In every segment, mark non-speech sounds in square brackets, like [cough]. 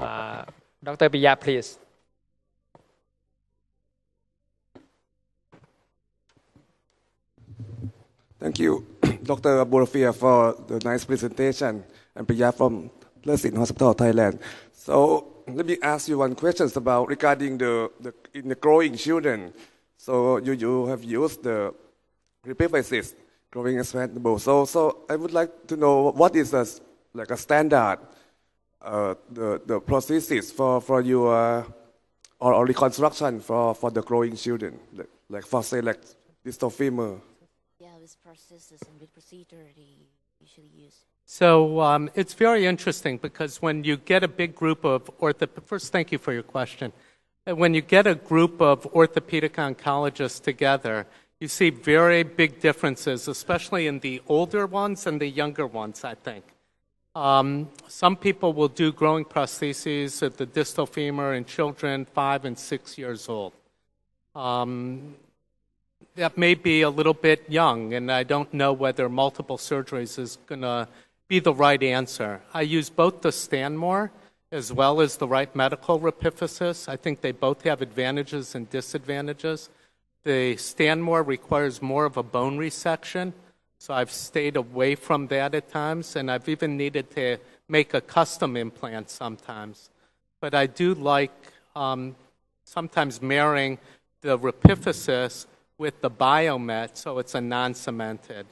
uh, Dr. Piya, please. Thank you, [coughs] Dr. Borofia, for the nice presentation, and Priya from Plesin Hospital, Thailand. So let me ask you one question about regarding the, the in the growing children. So you, you have used the epiphysis, growing expandable. So so I would like to know what is a, like a standard uh, the the prosthesis for for your or, or reconstruction for for the growing children, like, like for say like distal femur. Yeah, with prosthesis and with procedure they usually use. So um, it's very interesting because when you get a big group of ortho, first, thank you for your question. Uh, When you get a group of orthopedic oncologists together, you see very big differences, especially in the older ones and the younger ones, I think. Um, some people will do growing prostheses at the distal femur in children five and six years old. Um, that may be a little bit young, and I don't know whether multiple surgeries is going to be the right answer. I use both the Stanmore as well as the Wright Medical Repiphysis. I think they both have advantages and disadvantages. The Stanmore requires more of a bone resection, so I've stayed away from that at times, and I've even needed to make a custom implant sometimes. But I do like um, sometimes marrying the Repiphysis with the biomet, so it's a non cemented.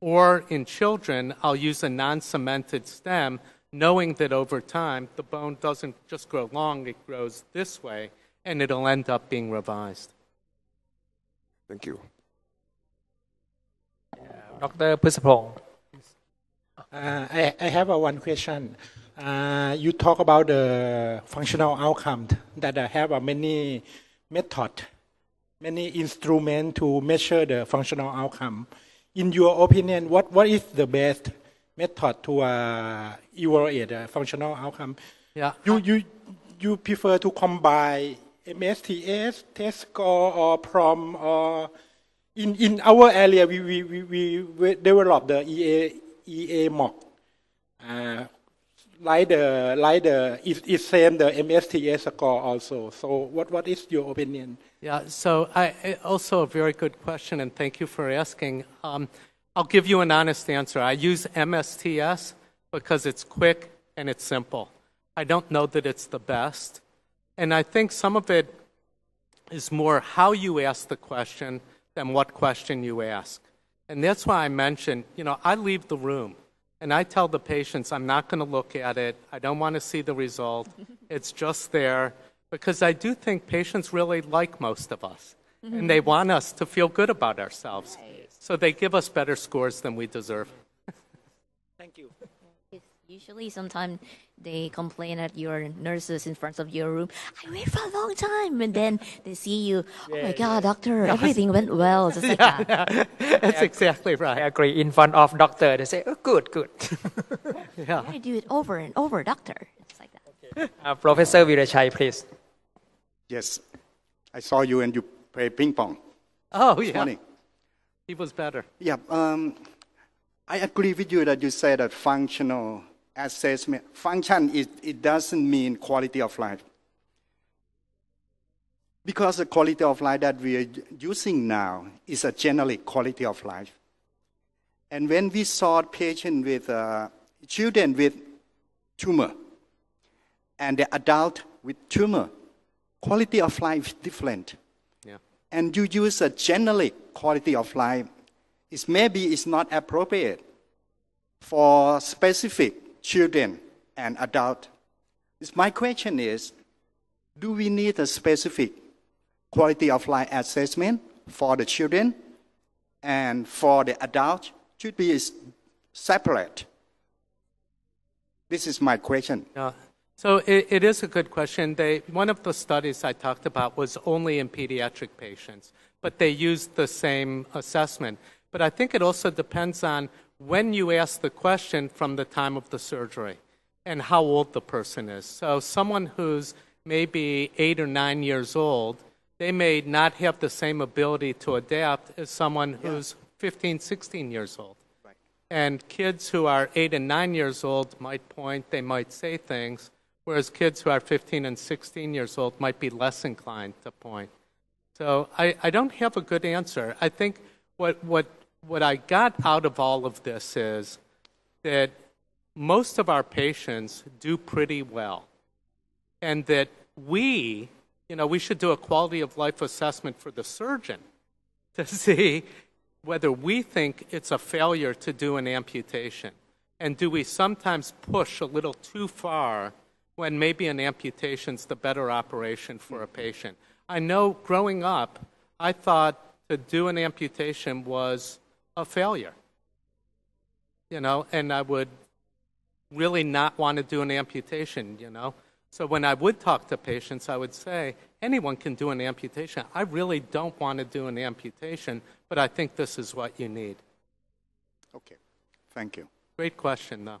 Or in children, I'll use a non cemented stem, knowing that over time the bone doesn't just grow long, it grows this way, and it'll end up being revised. Thank you. Dr. Pusapong. Uh, I, I have a one question. Uh, you talk about the functional outcome that have a many method, many instrument to measure the functional outcome. In your opinion, what, what is the best method to uh, evaluate the functional outcome? Yeah. You, you, you prefer to combine MSTS, test score, or PROM, or in, in our area, we, we, we, we, we develop the EA, EA mock. Uh, like the, like the, it, it same the MSTS score also. So what, what is your opinion? Yeah, so I- also a very good question, and thank you for asking. Um, I'll give you an honest answer. I use MSTS because it's quick and it's simple. I don't know that it's the best. And I think some of it is more how you ask the question than what question you ask. And that's why I mentioned, you know, I leave the room and I tell the patients, I'm not going to look at it. I don't want to see the result. [laughs] It's just there because I do think patients really like most of us and they mm-hmm. want us to feel good about ourselves. So they give us better scores than we deserve. [laughs] Thank you. It's usually sometimes they complain at your nurses in front of your room. I wait for a long time, and then they see you. Oh my God, doctor, [laughs] everything went well. Just like that. That's exactly right. I right. agree. In front of doctor, they say, oh, good, good. [laughs] Yeah. I do it over and over, doctor. It's like that. Uh, Professor Virachai, please. Yes, I saw you and you play ping pong Oh, this yeah. morning. He was better. Yeah, um, I agree with you that you said that functional assessment, function, it, it doesn't mean quality of life. Because the quality of life that we are using now is a generic quality of life. And when we saw patients with uh, children with tumor and the adult with tumor, quality of life is different. Yeah. And you use a generic quality of life, is maybe it's not appropriate for specific children and adult. This- My question is, do we need a specific quality of life assessment for the children and for the adult? Should be separate. This is my question. Yeah. So it, it is a good question. They, one of the studies I talked about was only in pediatric patients, but they used the same assessment. But I think it also depends on when you ask the question from the time of the surgery and how old the person is. So someone who's maybe eight or nine years old, they may not have the same ability to adapt as someone who's 15, 16 years old. Right. And kids who are eight and nine years old might point, they might say things, whereas kids who are 15 and 16 years old might be less inclined to point. So I, I don't have a good answer. I think what, what, what I got out of all of this is that most of our patients do pretty well. And that we, you know, we should do a quality of life assessment for the surgeon to [laughs] see whether we think it's a failure to do an amputation. And do we sometimes push a little too far when maybe an amputation's the better operation for a patient? I know growing up, I thought to do an amputation was a failure. You know, and I would really not want to do an amputation, you know. So when I would talk to patients, I would say, anyone can do an amputation. I really don't want to do an amputation, but I think this is what you need. Okay. Thank you. Great question, though.